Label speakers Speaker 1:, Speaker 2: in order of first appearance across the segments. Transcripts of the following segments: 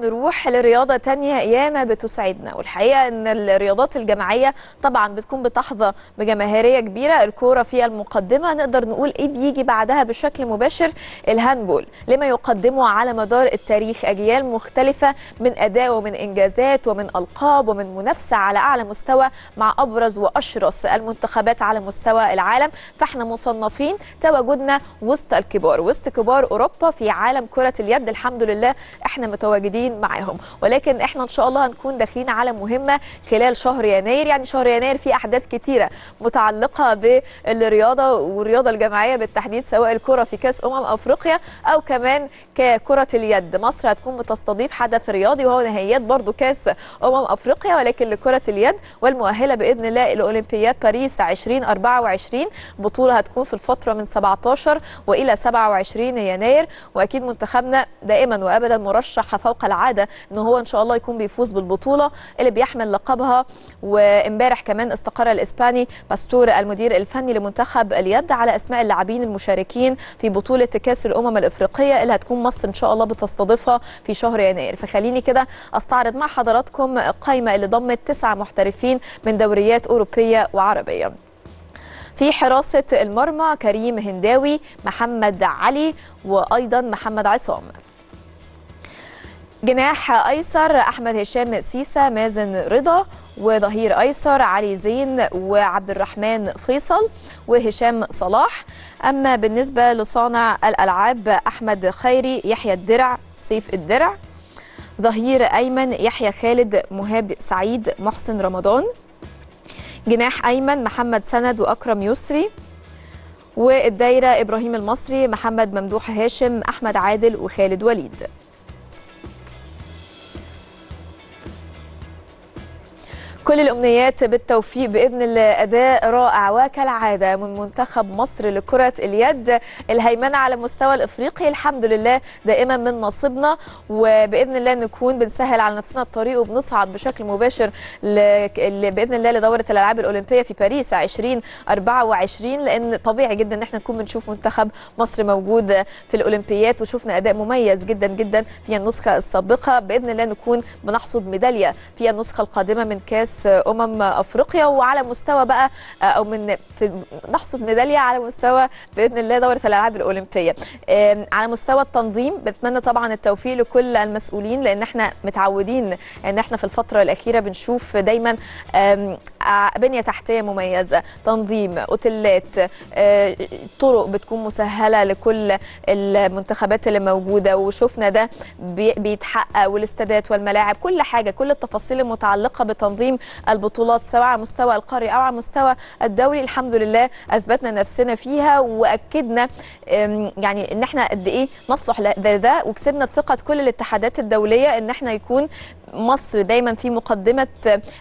Speaker 1: نروح لرياضة تانية. ياما بتسعدنا والحقيقة إن الرياضات الجماعية طبعا بتكون بتحظى بجماهيرية كبيرة. الكورة في المقدمة نقدر نقول إيه بيجي بعدها بشكل مباشر؟ الهاندبول لما يقدمه على مدار التاريخ أجيال مختلفة من أداء ومن إنجازات ومن ألقاب ومن منافسة على أعلى مستوى مع أبرز وأشرس المنتخبات على مستوى العالم. فإحنا مصنفين تواجدنا وسط الكبار وسط كبار أوروبا في عالم كرة اليد. الحمد لله إحنا متواجدين معاهم. ولكن إحنا إن شاء الله هنكون داخلين على مهمة خلال شهر يناير. يعني شهر يناير فيه أحداث كتيرة متعلقة بالرياضة والرياضة الجماعية بالتحديد سواء الكرة في كأس أمم أفريقيا أو كمان ككرة اليد. مصر هتكون بتستضيف حدث رياضي وهو نهائيات برضو كأس أمم أفريقيا ولكن لكرة اليد والمؤهلة بإذن الله لاولمبياد باريس 2024 البطوله هتكون في الفترة من 17 وإلى 27 يناير. وأكيد منتخبنا دائما وابدا مرشح فوق العاده ان هو إن شاء الله يكون بيفوز بالبطولة اللي بيحمل لقبها. وإمبارح كمان استقر الإسباني باستور المدير الفني لمنتخب اليد على أسماء اللاعبين المشاركين في بطولة كأس الأمم الإفريقية اللي هتكون مصر إن شاء الله بتستضيفها في شهر يناير. فخليني كده أستعرض مع حضراتكم قائمه اللي ضمت تسع محترفين من دوريات أوروبية وعربية. في حراسة المرمى كريم هنداوي محمد علي وأيضا محمد عصام. جناح أيسر أحمد هشام سيسا مازن رضا وظهير أيسر علي زين وعبد الرحمن فيصل وهشام صلاح. أما بالنسبة لصانع الألعاب أحمد خيري يحيى الدرع سيف الدرع. ظهير أيمن يحيى خالد مهاب سعيد محسن رمضان. جناح أيمن محمد سند وأكرم يسري. والدايرة إبراهيم المصري محمد ممدوح هاشم أحمد عادل وخالد وليد. كل الأمنيات بالتوفيق بإذن الله اداء رائع وكالعادة من منتخب مصر لكرة اليد. الهيمنة على المستوى الإفريقي الحمد لله دائما من نصيبنا. وبإذن الله نكون بنسهل على نفسنا الطريق وبنصعد بشكل مباشر ل... بإذن الله لدورة الألعاب الأولمبية في باريس 2024 لأن طبيعي جدا إن إحنا نكون بنشوف منتخب مصر موجود في الأولمبيات وشفنا أداء مميز جدا جدا في النسخة السابقة. بإذن الله نكون بنحصد ميدالية في النسخة القادمة من كأس أمم أفريقيا وعلى مستوى بقى أو من في نحصد ميدالية على مستوى بإذن الله دورة الألعاب الأولمبية. على مستوى التنظيم بتمنى طبعا التوفيق لكل المسؤولين لأن إحنا متعودين إن إحنا في الفترة الأخيرة بنشوف دايما بنية تحتية مميزة. تنظيم أوتيلات طرق بتكون مسهلة لكل المنتخبات اللي موجودة وشفنا ده بيتحقق والاستادات والملاعب كل حاجة كل التفاصيل المتعلقة بتنظيم البطولات سواء على مستوى القاري أو على مستوى الدوري. الحمد لله أثبتنا نفسنا فيها وأكدنا يعني إن إحنا قد إيه نصلح لده وكسبنا ثقه كل الاتحادات الدولية إن إحنا يكون مصر دايما في مقدمة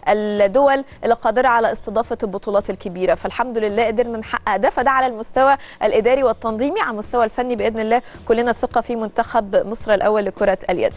Speaker 1: الدول اللي قادره على استضافة البطولات الكبيرة. فالحمد لله قدرنا نحقق ده فده على المستوى الإداري والتنظيمي على المستوى الفني بإذن الله كلنا ثقة في منتخب مصر الأول لكرة اليد.